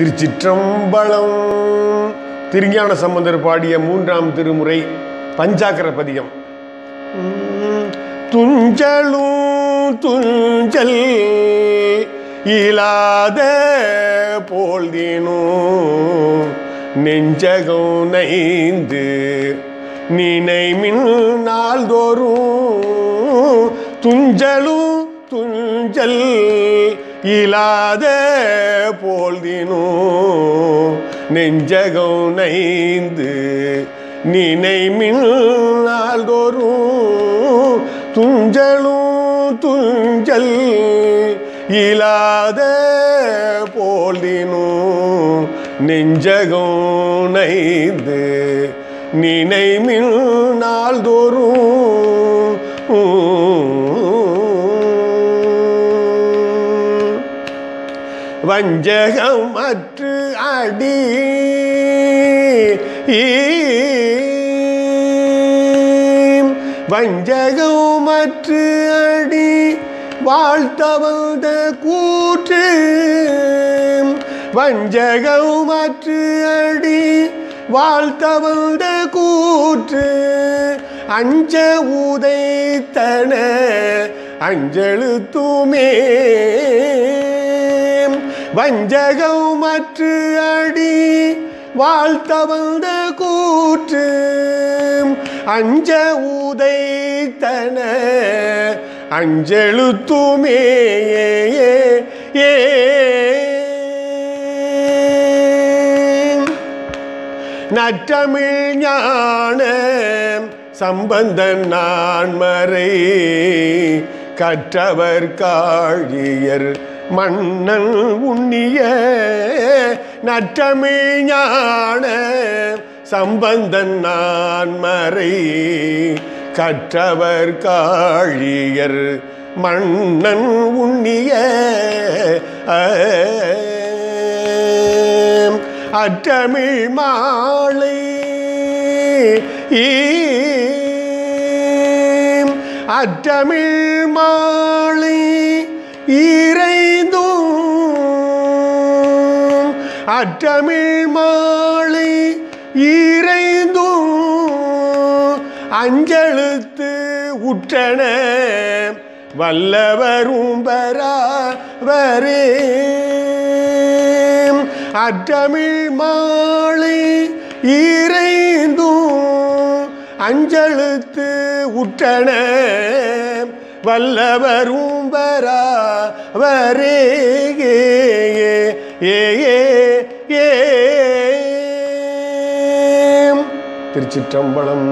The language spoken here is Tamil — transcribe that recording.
திருச்சிற்றம்பலம். திருஞான சம்பந்தர் பாடிய மூன்றாம் திருமுறை பஞ்சாக்கர பதிகம். துஞ்சலும் துஞ்சல் இலாத போல்தினும் நெஞ்சகம் நைந்து நினைமின் நாள்தோறும் துஞ்சலும் துஞ்சல் இலாத போல்தினும் நெஞ்சகம் நைந்து நினைமின் நாள்தோறும் துஞ்சலும் துஞ்சல் இலாத போலினும் நெஞ்சகம் நைந்து நினைமின் நாள்தோறும் வஞ்சகம் அற்று அடி. வஞ்சகம் அற்று அடி. வாழ்த்தவந்த கூற்று வஞ்சகம் அற்று அடி. வாழ்த்தவந்த கூற்று அஞ்ச உதைத்தன அஞ்செழுத்துமே. வஞ்சகம் மற்று அடி வாழ்த்தவந்த கூற்று. அஞ்ச உதைத்தன அஞ்செழுத்துமே ஏ நற்றமிழ் ஞான சம்பந்தன் நான் மறை கற்றவர் காழியர் மன்னன் உண்ணிய நற்றமிழ் ஞான சம்பந்தன் நான்மறை கற்றவர் காழியர் மன்னன் உண்ணிய அற்றமிழ் மாலை அற்றமிழ் மாலை ஈ அற்றமிழ் மாலை இறைந்தும் அஞ்செழுத்து உற்றன வல்லவரும் பராவரே அற்றமிழ் மாலை இறைந்தும் அஞ்செழுத்து உற்றன வல்லவரும் பராவரே ஏ ஏ ஏ திருச்சிற்றம்பலம்.